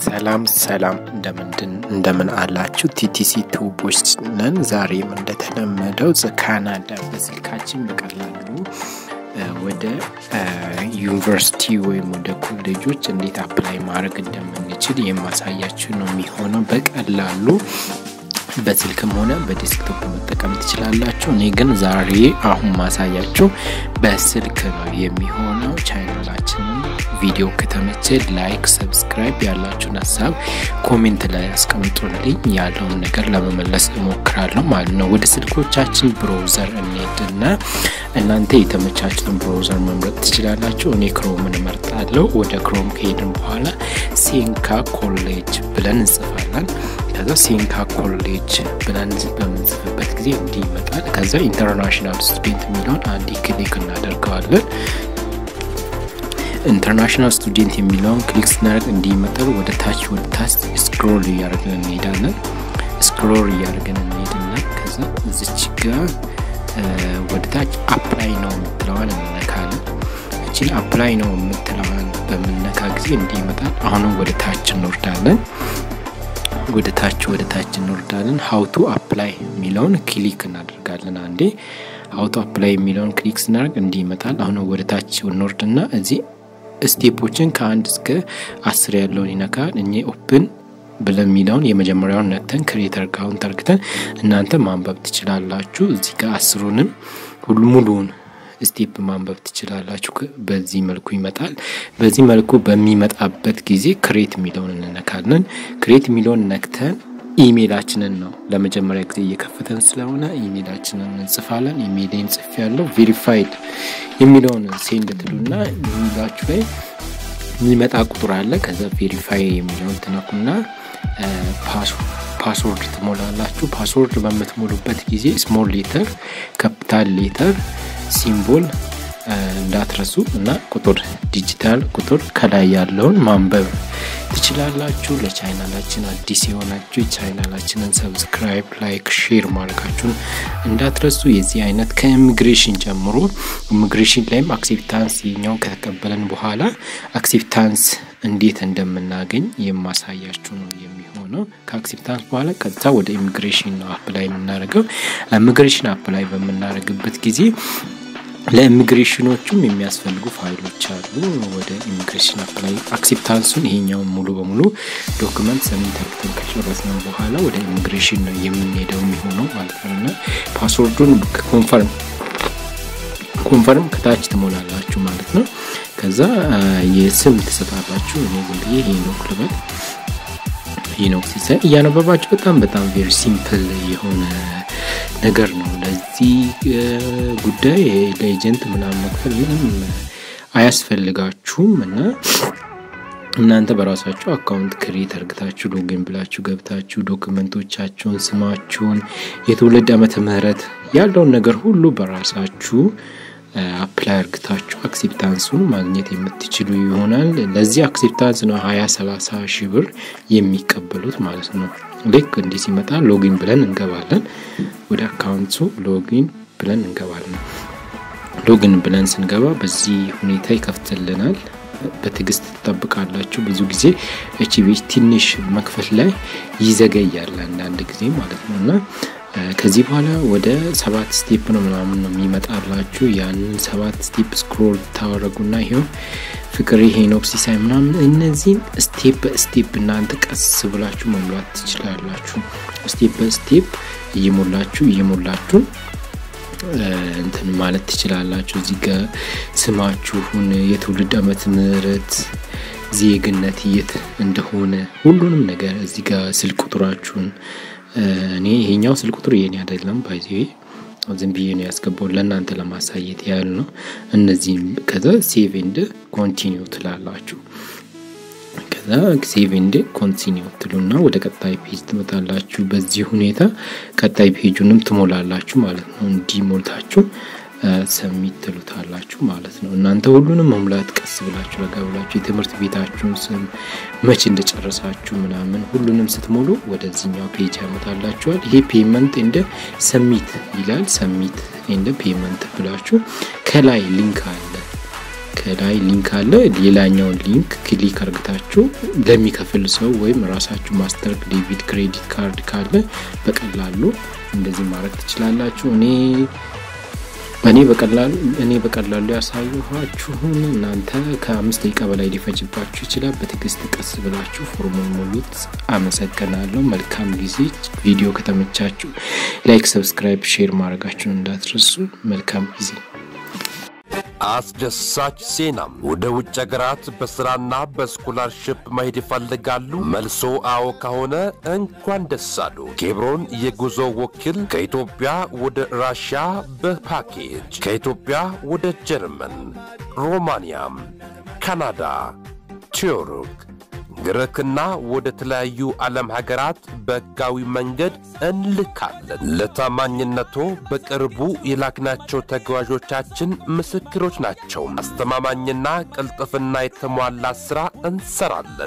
ሰላም ሰላም እንደምንድን እንደምን አላችሁ? ቲቲሲ ቱቦች ነን። ዛሬም እንደተለመደው ካናዳ በስልካችን በቀላሉ ወደ ዩኒቨርሲቲ ወይም ወደ ኮሌጆች እንዴት apply ማድረግ እንደምንችል የማሳያችሁ ነው የሚሆነው። በቀላሉ በስልክም ሆነ በ desktop መጠቀም ትችላላችሁ። እኔ ግን ዛሬ አሁን ማሳያችሁ በስልክ ነው የሚሆነው። ቻናላችንን ቪዲዮ ከተመቸ like፣ subscribe ያላችሁን ሀሳብ comment ላይ ያስቀምጡልኝ። ያለውን ነገር ለመመለስ እሞክራለሁ ማለት ነው። ወደ ስልኮቻችን browser እንሄድና እናንተ የተመቻችሁትን browser መምረጥ ትችላላችሁ። እኔ Chrome ን እመርጣለሁ። ወደ Chrome ከሄድን በኋላ Seneca College ብለን እንጽፋለን። ከዛ Seneca College ብለን በምንጽፍበት ጊዜ እንዲህ ይመጣል። ከዛ international student የሚለውን አንድ click እናደርገዋለን። international student የሚለውን click ስናደርግ እንዲህ ይመጣል። ወደ ታች ወደ ታች scroll እያደረግን እንሄዳለን። scroll እያደረግን እንሄድና ከዛ እዚች ጋር ወደ ታች apply now የምትለዋን እንነካለን። እችን apply now የምትለዋን በምነካ ጊዜ እንዲህ ይመጣል። አሁንም ወደ ታች እንወርዳለን። ወደ ታች ወደ ታች እንወርዳለን። how to apply የሚለውን click እናደርጋለን። አንዴ how to apply የሚለውን click ስናደርግ እንዲህ ይመጣል። አሁንም ወደ ታች እንወርድና እዚህ step ኦችን ከአንድ እስከ አስር ያለውን ይነካል። እኔ open ብለን የሚለውን የመጀመሪያውን ነክተን create account አርግተን እናንተ ማንበብ ትችላላችሁ። እዚህ ጋር አስሩንም ሁሉ ሙሉውን step ማንበብ ትችላላችሁ። በዚህ መልኩ ይመጣል። በዚህ መልኩ በሚመጣበት ጊዜ create የሚለውን እንነካለን። create የሚለውን ነክተን ኢሜይላችንን ነው ለመጀመሪያ ጊዜ እየከፈተን ስለሆነ ኢሜይላችንን እንጽፋለን። ኢሜይልን ጽፍ ያለው verified የሚለውን send ትሉና ኢሜይላችሁ ላይ የሚመጣ ቁጥር አለ። ከዛ verify የሚለውን ትነኩና password ትሞላላችሁ። password በምትሞሉበት ጊዜ small letter፣ capital letter፣ symbol እንዳትረሱ እና ቁጥር ዲጂታል ቁጥር ከላይ ያለውን ማንበብ ትችላላችሁ። ለቻናላችን አዲስ የሆናችሁ ቻናላችንን subscribe፣ like፣ share ማድረጋችሁን እንዳትረሱ። የዚህ አይነት ከኢሚግሬሽን ጀምሮ ኢሚግሬሽን ላይም acceptance የኛውን ከተቀበለን በኋላ acceptance እንዴት እንደምናገኝ የማሳያችሁ ነው የሚሆነው። ከ acceptance በኋላ ቀጥታ ወደ ኢሚግሬሽን apply የምናደርገው። ኢሚግሬሽን apply በምናደርግበት ጊዜ ለኢሚግሬሽኖቹም የሚያስፈልጉ ፋይሎች አሉ። ወደ ኢሚግሬሽን apply acceptance ኡን ይሄኛውን ሙሉ በሙሉ document submit አርግተን ከጨረስነው በኋላ ወደ ኢሚግሬሽን ነው የምንሄደው የሚሆነው ማለት ነው እና password ኡን confirm confirm ከታች ትሞላላችሁ ማለት ነው። ከዛ የስም ትሰጣላችሁ። እኔ ዝም ብዬ ሄኖክ ልበል። ሄኖክ ሲሳይ እያነበባችሁ በጣም በጣም very simple የሆነ ነገር ነው። ለዚህ ጉዳይ ለ agent ምናምን መክፈል ምንም አያስፈልጋችሁም እና እናንተ በራሳችሁ account create አርግታችሁ login ብላችሁ ገብታችሁ document ኦቻችሁን፣ ስማችሁን፣ የትውልድ ዓመተ ምህረት ያለውን ነገር ሁሉ በራሳችሁ apply አርግታችሁ acceptance ኡን ማግኘት የምትችሉ ይሆናል። ለዚህ acceptance ነው ሀያ ሰላሳ ሺህ ብር የሚቀበሉት ማለት ነው። ልክ እንዲህ ሲመጣ login ብለን እንገባለን። ወደ account ኡ login ብለን እንገባለን። login ብለን ስንገባ በዚህ ሁኔታ ይከፍትልናል። በትዕግስት ትጠብቃላችሁ። ብዙ ጊዜ ኤችቢኤች ትንሽ መክፈት ላይ ይዘገያል አንዳንድ ጊዜ ማለት ነው እና ከዚህ በኋላ ወደ ሰባት step ነው ምናምን ነው የሚመጣላችሁ። ያንን ሰባት step scroll ታደርጉና ይሄው ፍቅር ሄኖክ ምናምን እነዚህን step በ step እናንተ ቀስ ብላችሁ መሙላት ትችላላችሁ። step በ step እየሞላችሁ እየሞላችሁ እንትን ማለት ትችላላችሁ። እዚህ ጋር ስማችሁን፣ የትውልድ ዓመተ ምህረት፣ ዜግነት የት እንደሆነ ሁሉንም ነገር እዚህ ጋር ስልክ ቁጥራችሁን እኔ ይሄኛው ስልክ ቁጥር የኔ አይደለም by the way ዝም ብዬ ነው ያስገባው ለእናንተ ለማሳየት ያህል ነው። እነዚህም ከዛ save and continue ትላላችሁ። ከዛ save and continue ትሉና ወደ ቀጣይ page ትመጣላችሁ። በዚህ ሁኔታ ቀጣይ page ኡንም ትሞላላችሁ ማለት ነው። እንዲህ ሞልታችሁ submit ትሉታላችሁ ማለት ነው። እናንተ ሁሉንም መሙላት ቀስ ብላችሁ ረጋ ብላችሁ የትምህርት ቤታችሁን ስም መቼ እንደጨረሳችሁ ምናምን ሁሉንም ስትሞሉ ወደዚህኛው page ያመጣላችኋል። ይሄ payment and submit ይላል። submit and payment ብላችሁ ከላይ link አለ ከላይ link አለ። ሌላኛውን link click አርግታችሁ ለሚከፍል ሰው ወይም ራሳችሁ master debit credit card ካለ በቀላሉ እንደዚህ ማድረግ ትችላላችሁ። እኔ እኔ በቀላሉ እኔ በቀላሉ ያሳየኋችሁን እናንተ ከአምስት ደቂቃ በላይ ሊፈጅባችሁ ይችላል። በትዕግስት ቀስ ብላችሁ ፎርሙን ሙሉት። አመሰግናለሁ። መልካም ጊዜ። ቪዲዮ ከተመቻችሁ like፣ subscribe፣ share ማድረጋችሁን እንዳትረሱ። መልካም ጊዜ። አስደሳች ዜናም ወደ ውጭ ሀገራት በስራና በ scholarship መሄድ ይፈልጋሉ? መልስዎ አዎ ከሆነ እንኳን ደስ አሎት። ኬብሮን የጉዞ ወኪል ከኢትዮጵያ ወደ ራሽያ በፓኬጅ ከኢትዮጵያ ወደ ጀርመን፣ ሮማንያም፣ ካናዳ፣ ቱርክ ግሪክና ወደ ተለያዩ ዓለም ሀገራት በሕጋዊ መንገድ እንልካለን። ለታማኝነቶ በቅርቡ የላክናቸው ተጓዦቻችን ምስክሮች ናቸው። አስተማማኝና ቅልጥፍና የተሟላ ሥራ እንሰራለን።